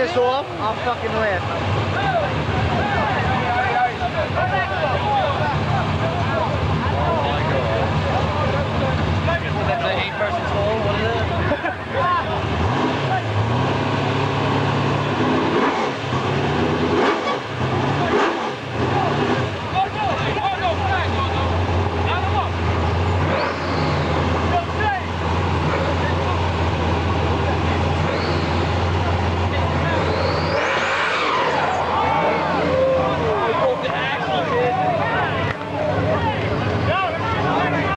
this off, I'll fucking laugh.